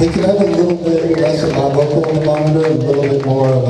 They can have a little bit less of my vocal on the monitor, a little bit more of